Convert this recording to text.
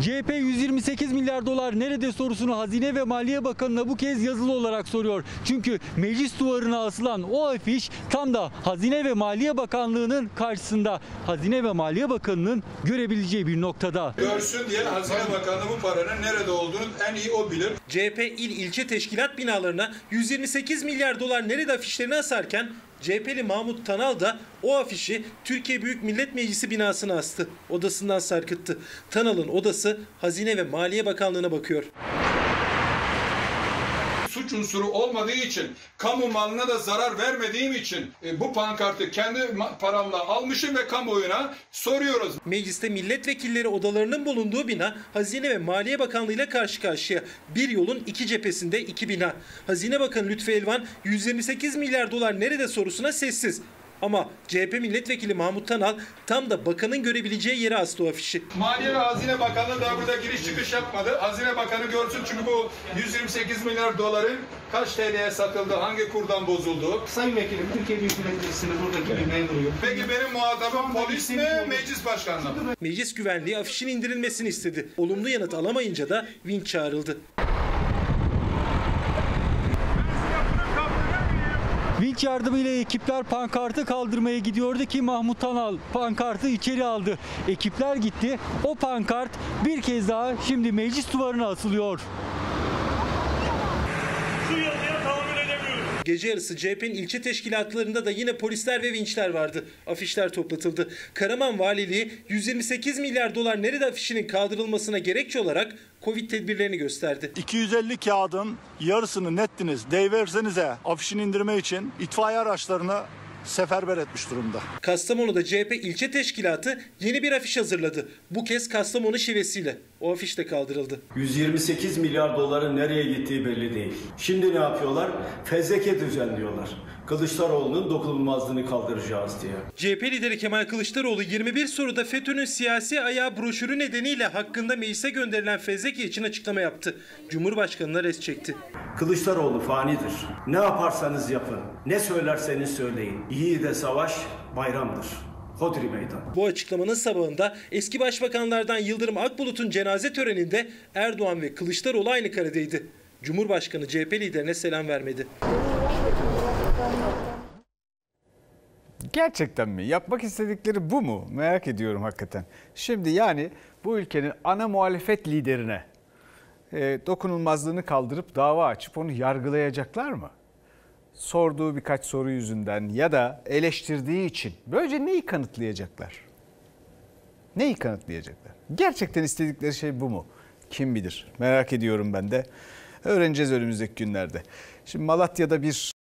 CHP 128 milyar dolar nerede sorusunu Hazine ve Maliye Bakanı'na bu kez yazılı olarak soruyor. Çünkü meclis duvarına asılan o afiş tam da Hazine ve Maliye Bakanlığı'nın karşısında. Hazine ve Maliye Bakanı'nın görebileceği bir noktada. Görsün diye Hazine Bakanı bu paranın nerede olduğunu en iyi o bilir. CHP il ilçe teşkilat binalarına 128 milyar dolar nerede afişlerini asarken CHP'li Mahmut Tanal da o afişi Türkiye Büyük Millet Meclisi binasına astı. Odasından sarkıttı. Tanal'ın odası Hazine ve Maliye Bakanlığı'na bakıyor. Suç unsuru olmadığı için, kamu malına da zarar vermediğim için e, bu pankartı kendi paramla almışım ve kamuoyuna soruyoruz. Mecliste milletvekilleri odalarının bulunduğu bina Hazine ve Maliye Bakanlığı ile karşı karşıya. Bir yolun iki cephesinde iki bina. Hazine Bakanı Lütfü Elvan 128 milyar dolar nerede sorusuna sessiz. Ama CHP milletvekili Mahmut Tanal tam da bakanın görebileceği yere astı o afişi. Maliye ve Hazine Bakanlığı da burada giriş çıkış yapmadı. Hazine Bakanı görsün çünkü bu 128 milyar doların kaç TL'ye satıldı, hangi kurdan bozuldu. Sayın Vekilim, Türkiye Büyük Millet Meclisi'nin buradaki bir memuruyum. Peki benim muhatabım polis mi, meclis başkanlığı mı? Meclis güvenliği afişin indirilmesini istedi. Olumlu yanıt alamayınca da vinç çağrıldı. Vinç yardımıyla ekipler pankartı kaldırmaya gidiyordu ki Mahmut Tanal pankartı içeri aldı. Ekipler gitti. O pankart bir kez daha şimdi meclis duvarına asılıyor. Gece yarısı CHP'nin ilçe teşkilatlarında da yine polisler ve vinçler vardı. Afişler toplatıldı. Karaman Valiliği 128 milyar dolar nerede afişinin kaldırılmasına gerekçe olarak Covid tedbirlerini gösterdi. 250 kağıdın yarısını nettiniz deyiversenize afişini indirme için itfaiye araçlarını seferber etmiş durumda. Kastamonu'da CHP ilçe teşkilatı yeni bir afiş hazırladı. Bu kez Kastamonu şivesiyle. O afiş de kaldırıldı. 128 milyar doların nereye gittiği belli değil. Şimdi ne yapıyorlar? Fezleke düzenliyorlar. Kılıçdaroğlu'nun dokunulmazlığını kaldıracağız diye. CHP lideri Kemal Kılıçdaroğlu 21 soruda FETÖ'nün siyasi ayağı broşürü nedeniyle hakkında meclise gönderilen fezleke için açıklama yaptı. Cumhurbaşkanı'na res çekti. Kılıçdaroğlu fanidir. Ne yaparsanız yapın, ne söylerseniz söyleyin. İyi de savaş bayramdır. Hodri meydan. Bu açıklamanın sabahında eski başbakanlardan Yıldırım Akbulut'un cenaze töreninde Erdoğan ve Kılıçdaroğlu aynı karedeydi. Cumhurbaşkanı CHP liderine selam vermedi. Gerçekten mi? Yapmak istedikleri bu mu? Merak ediyorum hakikaten. Şimdi yani bu ülkenin ana muhalefet liderine e, dokunulmazlığını kaldırıp dava açıp onu yargılayacaklar mı? Sorduğu birkaç soru yüzünden ya da eleştirdiği için böylece neyi kanıtlayacaklar? Neyi kanıtlayacaklar? Gerçekten istedikleri şey bu mu? Kim bilir? Merak ediyorum ben de. Öğreneceğiz önümüzdeki günlerde. Şimdi Malatya'da bir